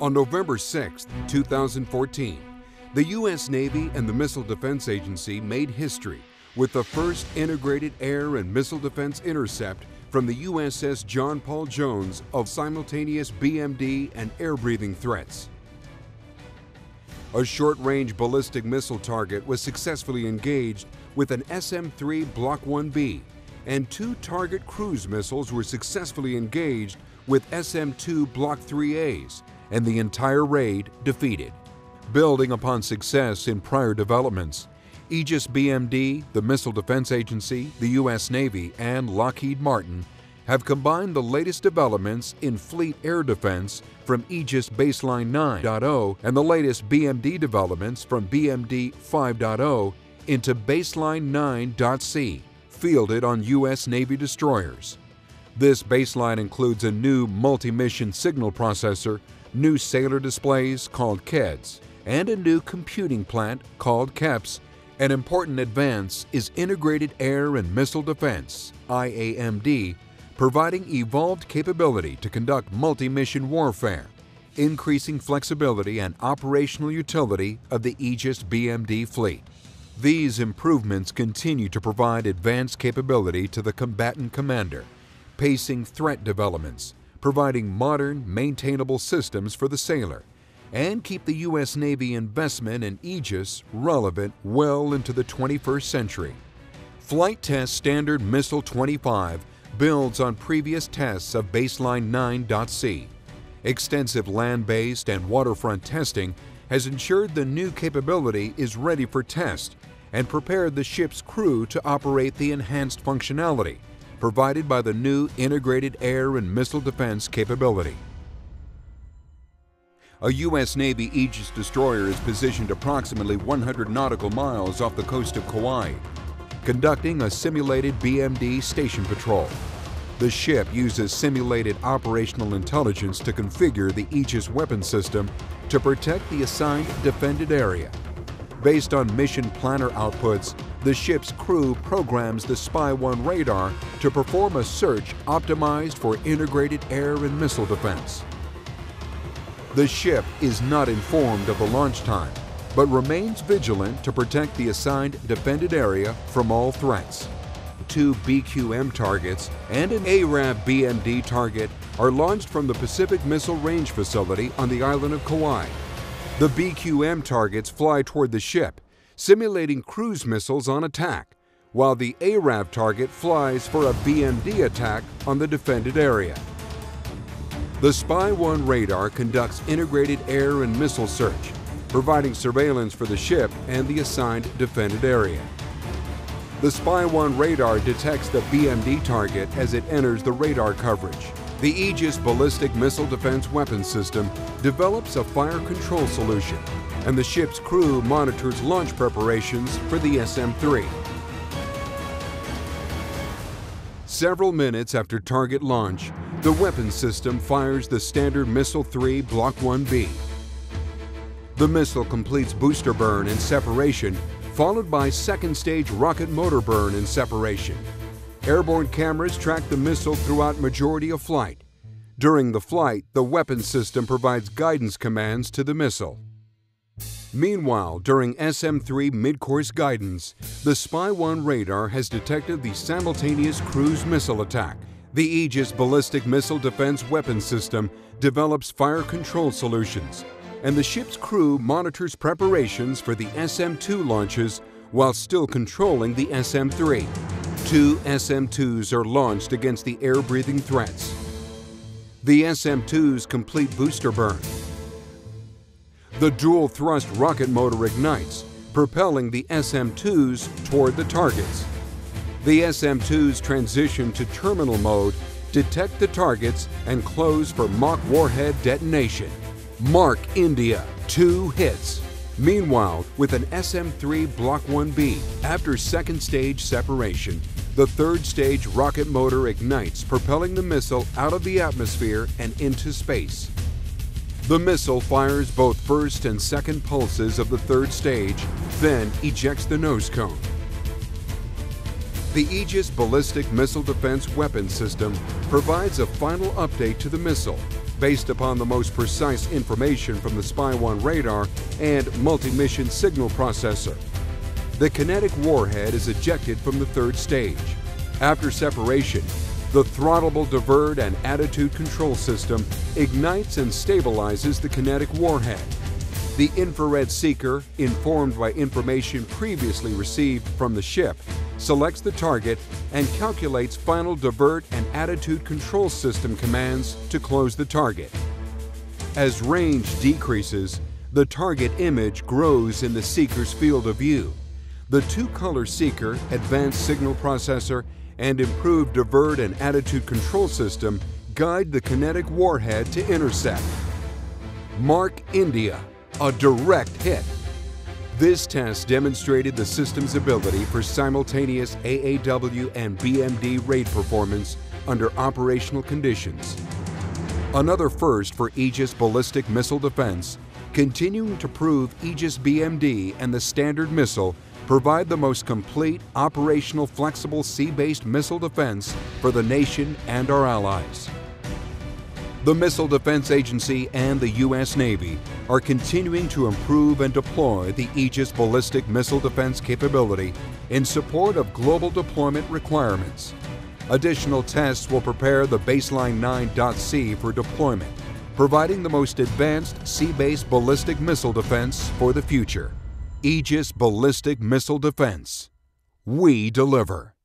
On November 6, 2014, the U.S. Navy and the Missile Defense Agency made history with the first integrated air and missile defense intercept from the USS John Paul Jones of simultaneous BMD and air-breathing threats. A short-range ballistic missile target was successfully engaged with an SM-3 Block 1B, and two target cruise missiles were successfully engaged with SM-2 Block 3As, and the entire raid defeated. Building upon success in prior developments, Aegis BMD, the Missile Defense Agency, the U.S. Navy, and Lockheed Martin have combined the latest developments in fleet air defense from Aegis Baseline 9.0 and the latest BMD developments from BMD 5.0 into Baseline 9.c, fielded on U.S. Navy destroyers. This baseline includes a new multi-mission signal processor, new sailor displays called KEDS, and a new computing plant called KEPS. An important advance is Integrated Air and Missile Defense, IAMD, providing evolved capability to conduct multi-mission warfare, increasing flexibility and operational utility of the Aegis BMD fleet. These improvements continue to provide advanced capability to the combatant commander, pacing threat developments, providing modern, maintainable systems for the sailor, and keep the U.S. Navy investment in Aegis relevant well into the 21st century. Flight Test Standard Missile 25 builds on previous tests of Baseline 9.c. Extensive land-based and waterfront testing has ensured the new capability is ready for test and prepared the ship's crew to operate the enhanced functionality provided by the new integrated air and missile defense capability. A U.S. Navy Aegis destroyer is positioned approximately 100 nautical miles off the coast of Kauai, conducting a simulated BMD station patrol. The ship uses simulated operational intelligence to configure the Aegis weapon system to protect the assigned defended area. Based on mission planner outputs, the ship's crew programs the Spy-1 radar to perform a search optimized for integrated air and missile defense. The ship is not informed of the launch time, but remains vigilant to protect the assigned defended area from all threats. Two BQM targets and an ARAV BMD target are launched from the Pacific Missile Range Facility on the island of Kauai. The BQM targets fly toward the ship, simulating cruise missiles on attack, while the ARAV target flies for a BMD attack on the defended area. The Spy-1 radar conducts integrated air and missile search, providing surveillance for the ship and the assigned defended area. The Spy-1 radar detects the BMD target as it enters the radar coverage. The Aegis Ballistic Missile Defense Weapon System develops a fire control solution, and the ship's crew monitors launch preparations for the SM-3. Several minutes after target launch, the weapon system fires the standard Missile 3 Block 1B. The missile completes booster burn and separation, followed by second stage rocket motor burn and separation. Airborne cameras track the missile throughout majority of flight. During the flight, the weapon system provides guidance commands to the missile. Meanwhile, during SM-3 mid-course guidance, the Spy-1 radar has detected the simultaneous cruise missile attack. The Aegis Ballistic Missile Defense Weapon System develops fire control solutions, and the ship's crew monitors preparations for the SM-2 launches while still controlling the SM-3. Two SM-2s are launched against the air-breathing threats. The SM-2s complete booster burn, the dual thrust rocket motor ignites, propelling the SM-2s toward the targets. The SM-2s transition to terminal mode, detect the targets, and close for mock warhead detonation. Mark India, two hits. Meanwhile, with an SM-3 Block 1B, after second stage separation, the third stage rocket motor ignites, propelling the missile out of the atmosphere and into space. The missile fires both first and second pulses of the third stage, then ejects the nose cone. The Aegis Ballistic Missile Defense Weapon System provides a final update to the missile, based upon the most precise information from the Spy-1 radar and multi-mission signal processor. The kinetic warhead is ejected from the third stage. After separation, the throttleable divert and attitude control system ignites and stabilizes the kinetic warhead. The infrared seeker, informed by information previously received from the ship, selects the target and calculates final divert and attitude control system commands to close the target. As range decreases, the target image grows in the seeker's field of view. The two-color seeker, advanced signal processor, and improved divert and attitude control system guide the kinetic warhead to intercept. Mark India a direct hit. This test demonstrated the system's ability for simultaneous AAW and BMD raid performance under operational conditions. Another first for Aegis ballistic missile defense, continuing to prove Aegis BMD and the Standard missile provide the most complete operational flexible sea-based missile defense for the nation and our allies. The Missile Defense Agency and the U.S. Navy are continuing to improve and deploy the Aegis ballistic missile defense capability in support of global deployment requirements. Additional tests will prepare the Baseline 9.C for deployment, providing the most advanced sea-based ballistic missile defense for the future. Aegis Ballistic Missile Defense. We deliver.